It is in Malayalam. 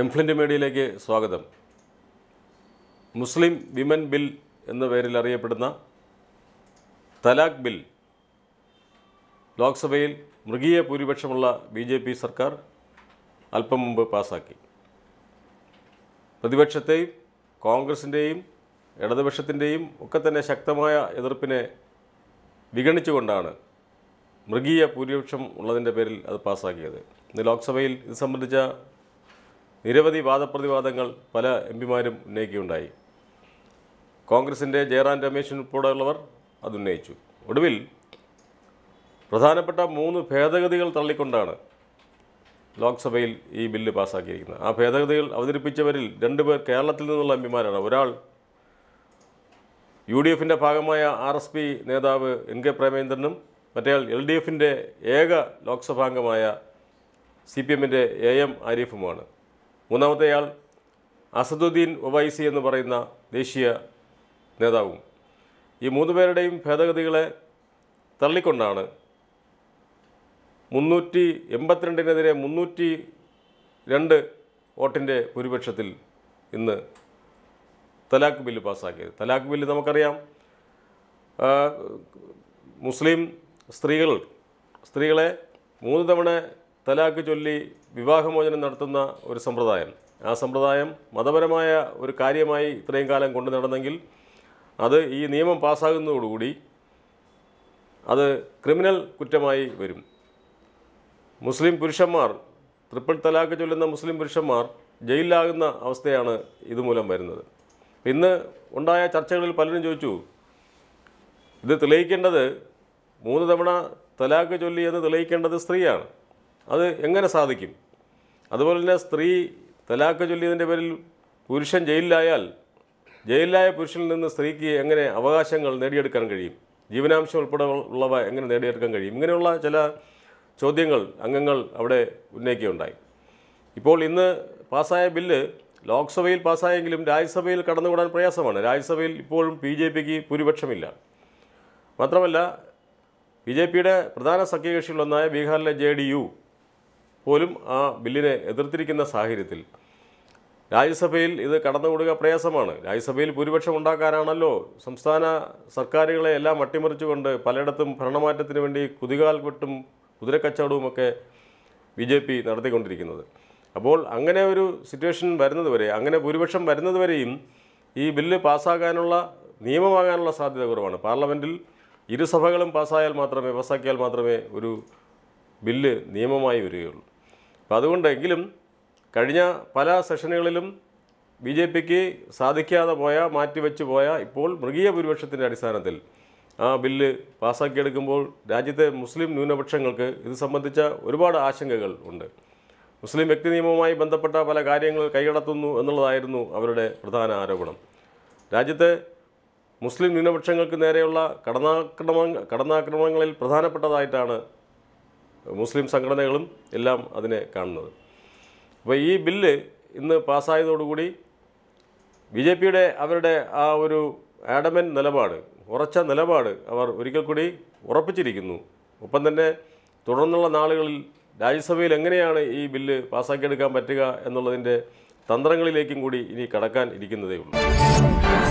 എംഫ്ലിന്റ് മീഡിയയിലേക്ക് സ്വാഗതം. മുസ്ലിം വിമൻ ബിൽ എന്ന പേരിൽ അറിയപ്പെടുന്ന തലാഖ് ബിൽ ലോക്സഭയിൽ മൃഗീയ ഭൂരിപക്ഷമുള്ള ബി ജെ പി സർക്കാർ അല്പം മുമ്പ് പാസാക്കി. പ്രതിപക്ഷത്തെയും കോൺഗ്രസിന്റെയും ഇടതുപക്ഷത്തിന്റെയും ഒക്കെ തന്നെ ശക്തമായ എതിർപ്പിനെ വിഗണിച്ചുകൊണ്ടാണ് മൃഗീയ ഭൂരിപക്ഷം ഉള്ളതിന്റെ പേരിൽ അത് പാസ്സാക്കിയത് ഇന്ന് ലോക്സഭയിൽ ഇത് സംബന്ധിച്ച നിരവധി വാദപ്രതിവാദങ്ങൾ പല എം പിമാരും ഉന്നയിക്കുകയുണ്ടായി. കോൺഗ്രസിന്റെ ജയറാം രമേശൻ ഉൾപ്പെടെയുള്ളവർ അതുന്നയിച്ചു ഒടുവിൽ പ്രധാനപ്പെട്ട മൂന്ന് ഭേദഗതികൾ തള്ളിക്കൊണ്ടാണ് ലോക്സഭയിൽ ഈ ബില്ല് പാസ്സാക്കിയിരിക്കുന്നത്. ആ ഭേദഗതികൾ അവതരിപ്പിച്ചവരിൽ രണ്ടുപേർ കേരളത്തിൽ നിന്നുള്ള എം പിമാരാണ്. ഒരാൾ യു ഡി എഫിന്റെ ഭാഗമായ ആർ എസ് പി നേതാവ് എൻ കെ പ്രേമേന്ദ്രനും മറ്റേയാൾ എൽ ഡി എഫിന്റെ ഏക ലോക്സഭാംഗമായ സി പി എമ്മിന്റെ എ എം ആരിഫുമാണ്. മൂന്നാമത്തെയാൾ അസദുദ്ദീൻ ഒവൈസി എന്ന് പറയുന്ന ദേശീയ നേതാവും. ഈ മൂന്ന് പേരുടെയും ഭേദഗതികളെ തള്ളിക്കൊണ്ടാണ് മുന്നൂറ്റി എൺപത്തിരണ്ടിനെതിരെ മുന്നൂറ്റി രണ്ട് വോട്ടിന്റെ ഭൂരിപക്ഷത്തിൽ ഇന്ന് തലാഖ് ബില്ല് പാസ്സാക്കിയത്. തലാഖ് ബില്ല് നമുക്കറിയാം മുസ്ലിം സ്ത്രീകൾ സ്ത്രീകളെ മൂന്ന് തവണ തലാഖ് ചൊല്ലി വിവാഹമോചനം നടത്തുന്ന ഒരു സമ്പ്രദായം. ആ സമ്പ്രദായം മതപരമായ ഒരു കാര്യമായി ഇത്രയും കാലം കൊണ്ടു നടന്നെങ്കിൽ അത് ഈ നിയമം പാസ്സാകുന്നതോടുകൂടി അത് ക്രിമിനൽ കുറ്റമായി വരും. മുസ്ലിം പുരുഷന്മാർ ട്രിപ്പിൾ തലാക്ക് ചൊല്ലുന്ന മുസ്ലിം പുരുഷന്മാർ ജയിലിലാകുന്ന അവസ്ഥയാണ് ഇതുമൂലം വരുന്നത്. ഇന്ന് ഉണ്ടായ ചർച്ചകളിൽ പലരും ചോദിച്ചു ഇത് തെളിയിക്കേണ്ടത് മൂന്ന് തവണ തലാക്ക് ചൊല്ലി എന്ന് തെളിയിക്കേണ്ടത് സ്ത്രീയാണ്. അത് എങ്ങനെ സാധിക്കും? അതുപോലെ തന്നെ സ്ത്രീ തലാക്ക് ചൊല്ലിയതിന്റെ പേരിൽ പുരുഷൻ ജയിലിലായാൽ ജയിലിലായ പുരുഷനിൽ നിന്ന് സ്ത്രീക്ക് എങ്ങനെ അവകാശങ്ങൾ നേടിയെടുക്കാൻ കഴിയും? ജീവനാംശം ഉൾപ്പെടെ ഉള്ളവ എങ്ങനെ നേടിയെടുക്കാൻ കഴിയും? ഇങ്ങനെയുള്ള ചില ചോദ്യങ്ങൾ അംഗങ്ങൾ അവിടെ ഉന്നയിക്കുകയുണ്ടായി. ഇപ്പോൾ ഇന്ന് പാസ്സായ ബില്ല് ലോക്സഭയിൽ പാസ്സായെങ്കിലും രാജ്യസഭയിൽ കടന്നുകൂടാൻ പ്രയാസമാണ്. രാജ്യസഭയിൽ ഇപ്പോഴും ബി ജെ പിക്ക് ഭൂരിപക്ഷമില്ല. മാത്രമല്ല ബി ജെ പിയുടെ പ്രധാന സഖ്യകക്ഷികളൊന്നായ ബീഹാറിലെ ജെ ഡി യു പോലും ആ ബില്ലിനെ എതിർത്തിരിക്കുന്ന സാഹചര്യത്തിൽ രാജ്യസഭയിൽ ഇത് കടന്നുകൂടുക പ്രയാസമാണ്. രാജ്യസഭയിൽ ഭൂരിപക്ഷം ഉണ്ടാക്കാനാണല്ലോ സംസ്ഥാന സർക്കാരുകളെ എല്ലാം അട്ടിമറിച്ചുകൊണ്ട് പലയിടത്തും ഭരണമാറ്റത്തിന് വേണ്ടി കുതികാൽ വെട്ടും കുതിരക്കച്ചവടവുമൊക്കെ ബി ജെ പി നടത്തിക്കൊണ്ടിരിക്കുന്നത്. അപ്പോൾ അങ്ങനെ ഒരു സിറ്റുവേഷൻ വരുന്നതുവരെ അങ്ങനെ ഭൂരിപക്ഷം വരുന്നതുവരെയും ഈ ബില്ല് പാസ്സാകാനുള്ള നിയമമാകാനുള്ള സാധ്യത കുറവാണ്. പാർലമെന്റിൽ ഇരുസഭകളും പാസ്സായാൽ മാത്രമേ പാസ്സാക്കിയാൽ മാത്രമേ ഒരു ബില്ല് നിയമമായി വരികയുള്ളൂ. അപ്പം അതുകൊണ്ടെങ്കിലും കഴിഞ്ഞ പല സെഷനുകളിലും ബി ജെ പിക്ക് സാധിക്കാതെ പോയ മാറ്റിവെച്ച് പോയ ഇപ്പോൾ മൃഗീയ ഭൂരിപക്ഷത്തിന്റെ അടിസ്ഥാനത്തിൽ ആ ബില്ല് പാസ്സാക്കിയെടുക്കുമ്പോൾ രാജ്യത്തെ മുസ്ലിം ന്യൂനപക്ഷങ്ങൾക്ക് ഇത് സംബന്ധിച്ച ഒരുപാട് ആശങ്കകൾ ഉണ്ട്. മുസ്ലിം വ്യക്തി നിയമവുമായി ബന്ധപ്പെട്ട പല കാര്യങ്ങൾ കൈകടത്തുന്നു എന്നുള്ളതായിരുന്നു അവരുടെ പ്രധാന ആരോപണം. രാജ്യത്തെ മുസ്ലിം ന്യൂനപക്ഷങ്ങൾക്ക് നേരെയുള്ള കടന്നാക്രമ കടന്നാക്രമണങ്ങളിൽ പ്രധാനപ്പെട്ടതായിട്ടാണ് മുസ്ലിം സംഘടനകളും എല്ലാം അതിനെ കാണുന്നത്. അപ്പോൾ ഈ ബില്ല് ഇന്ന് പാസ്സായതോടുകൂടി ബി ജെ പിയുടെ അവരുടെ ആ ഒരു ആഡമൻ നിലപാട് ഉറച്ച നിലപാട് അവർ ഒരിക്കൽ കൂടി ഉറപ്പിച്ചിരിക്കുന്നു. ഒപ്പം തന്നെ തുടർന്നുള്ള നാളുകളിൽ രാജ്യസഭയിൽ എങ്ങനെയാണ് ഈ ബില്ല് പാസ്സാക്കിയെടുക്കാൻ പറ്റുക എന്നുള്ളതിന്റെ തന്ത്രങ്ങളിലേക്കും കൂടി ഇനി കടക്കാൻ ഇരിക്കുന്നതേ ഉള്ളൂ